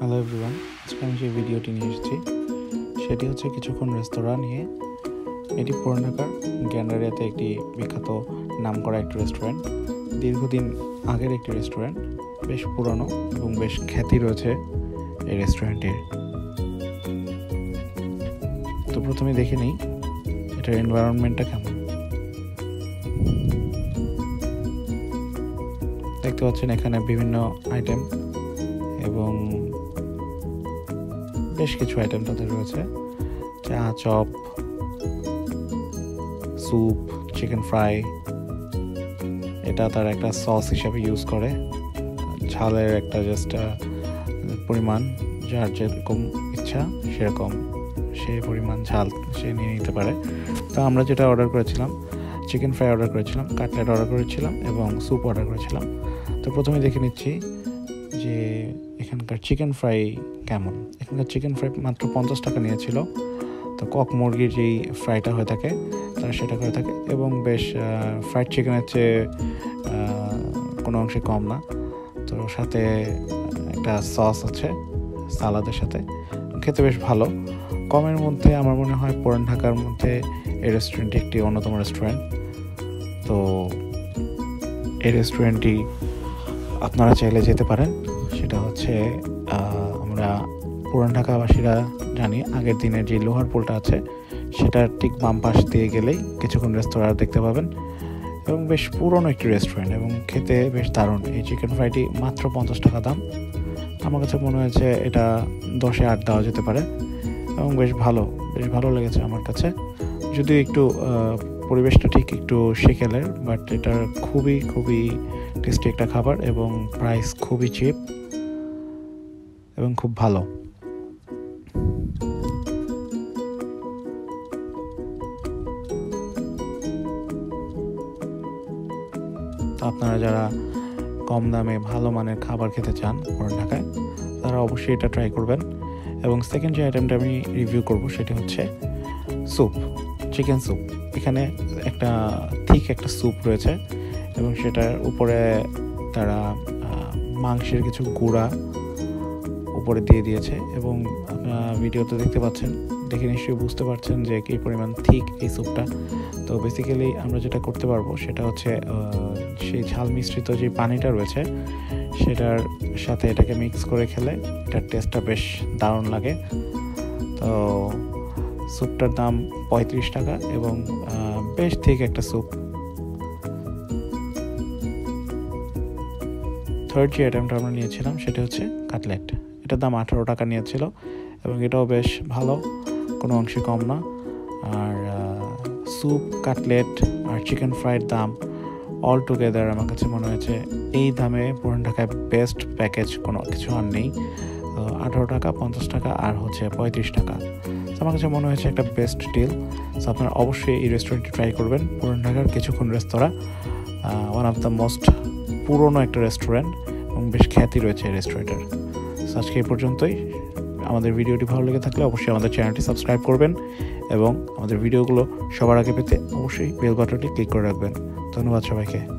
Hello everyone আজকে আমি যে ভিডিওটি নিয়ে এসেছি। সেটি হচ্ছে কিছুক্ষণ রেস্তোরাঁ নিয়ে। এটি পুরান ঢাকার গ্যান্ডারিয়াতে একটি বিখ্যাত নামকরা একটি রেস্টুরেন্ট দীর্ঘদিন আগের একটি রেস্টুরেন্ট বেশ পুরনো এবং বেশ খ্যাতি রয়েছে এই রেস্টুরেন্টের তো প্রথমে দেখে নিই, এটার এনভায়রনমেন্টটা কেমন? দেখতে পাচ্ছেন এখানে বিভিন্ন আইটেম এবং বেশ কিছু আইটেম তাদের রয়েছে। চা, চপ স্যুপ চিকেন ফ্রাই এটা তার একটা সস হিসাবে ইউজ করে। ঝালের একটা জাস্ট পরিমাণ, যার যেরকম ইচ্ছা সেরকম সে পরিমাণ ঝাল সে নিয়ে নিতে পারে। তো আমরা যেটা অর্ডার করেছিলাম চিকেন ফ্রাই অর্ডার করেছিলাম কাটলেট অর্ডার করেছিলাম এবং স্যুপ অর্ডার করেছিলাম। তো প্রথমে দেখে নিচ্ছি যে এখানকার চিকেন ফ্রাই কেমন? এখানকার চিকেন ফ্রাই মাত্র পঞ্চাশ টাকা নিয়েছিল। তো কক মুরগির যেই ফ্রাইটা হয়ে থাকে, তারা সেটা করে থাকে এবং বেশ ফ্রাইড চিকেনের চেয়ে কোনো অংশে কম না। তো সাথে একটা সস আছে, সালাদের সাথে। খেতে বেশ ভালো। কমের মধ্যে আমার মনে হয় পুরান ঢাকার মধ্যে এই রেস্টুরেন্টটি একটি অন্যতম রেস্টুরেন্ট তো এই রেস্টুরেন্টটি আপনারা চাইলে যেতে পারেন। সেটা হচ্ছে আমরা পুরান ঢাকাবাসীরা জানি আগের দিনের যে লোহার পোলটা আছে, সেটার ঠিক বাম পাশ দিয়ে গেলেই কিছুক্ষণ রেস্তোরাঁ দেখতে পাবেন। এবং বেশ পুরনো একটি রেস্টুরেন্ট এবং খেতে বেশ দারুণ। এই চিকেন ফ্রাইটি মাত্র পঞ্চাশ টাকা দাম। আমার কাছে মনে হয়েছে এটা দশে আট দেওয়া যেতে পারে। এবং বেশ ভালো বেশ ভালো লেগেছে আমার কাছে। যদিও একটু পরিবেশটা ঠিক একটু সেকেলের বাট এটার খুবই খুবই টেস্টি একটা খাবার এবং প্রাইস খুবই চিপ এবং খুব ভালো। আপনারা যারা কম দামে ভালো মানের খাবার খেতে চান পুরান ঢাকায়, তারা অবশ্যই এটা ট্রাই করবেন এবং সেকেন্ড যে আইটেমটা আমি রিভিউ করব সেটি হচ্ছে স্যুপ চিকেন স্যুপ এখানে একটা, ঠিক একটা স্যুপ রয়েছে। এবং সেটার উপরে তারা মাংসের কিছু গুঁড়া উপরে দিয়ে দিয়েছে এবং ভিডিওতে দেখতে পাচ্ছেন, দেখে নিশ্চয়ই বুঝতে পারছেন যে কী পরিমাণ ঠিক এই স্যুপটা। তো বেসিক্যালি আমরা যেটা করতে পারব সেটা হচ্ছে সেই ঝাল মিশ্রিত যে পানিটা রয়েছে, সেটার সাথে এটাকে মিক্স করে খেলে এটার টেস্টটা বেশ দারুণ লাগে। তো স্যুপটার দাম পঁয়ত্রিশ টাকা এবং বেশ ঠিক একটা স্যুপ। থার্ড যে আইটেমটা আমরা নিয়েছিলাম সেটা হচ্ছে কাটলেট এটার দাম আঠারো টাকা নিয়েছিল এবং এটাও বেশ ভালো, কোনো অংশে কম না। আর স্যুপ কাটলেট আর চিকেন ফ্রাইড দাম অল টুগেদার আমার কাছে মনে হয়েছে এই দামে পুরান ঢাকায় বেস্ট প্যাকেজ কোনো কিছু আর নেই। আঠারো টাকা, পঞ্চাশ টাকা আর হচ্ছে পঁয়ত্রিশ টাকা। আমার কাছে মনে হয়েছে একটা বেস্ট ডিল সো আপনারা অবশ্যই এই রেস্টুরেন্টটি ট্রাই করবেন। পুরান ঢাকার কিছুক্ষণ রেস্তোরাঁ ওয়ান অফ দ্য মোস্ট পুরনো একটা রেস্টুরেন্ট এবং বেশ খ্যাতি রয়েছে এই রেস্টুরেন্টের আজকে এই পর্যন্তই। আমাদের ভিডিওটি ভালো লেগে থাকলে অবশ্যই আমাদের চ্যানেলটি সাবস্ক্রাইব করবেন এবং আমাদের ভিডিওগুলো সবার আগে পেতে অবশ্যই বেল বাটনটি ক্লিক করে রাখবেন। ধন্যবাদ সবাইকে।